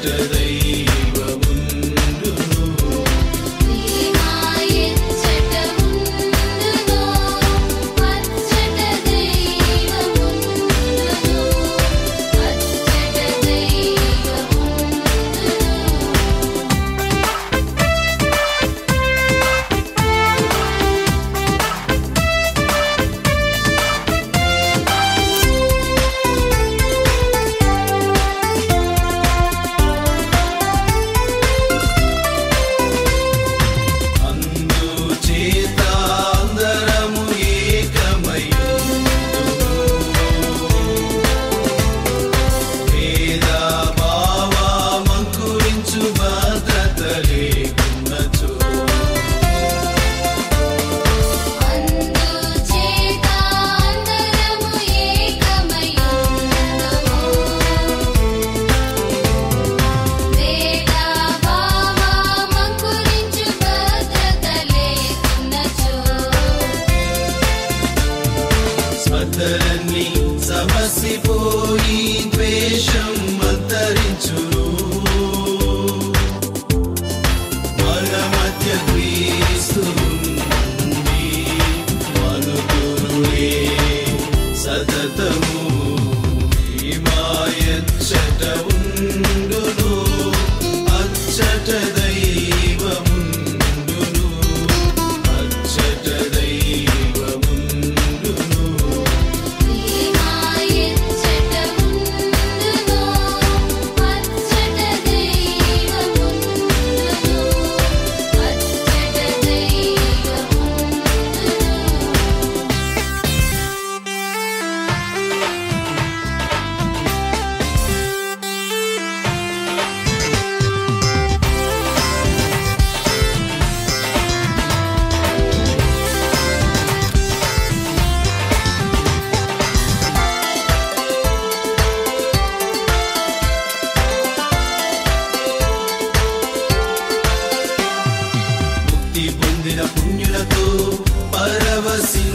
do the. బాధలన్నీ సమసిపోయి ద్వేషం అంతరించును. మన మధ్య క్రీస్తుంది మనుగురులే సతతము పుణ్యులతో పరవశి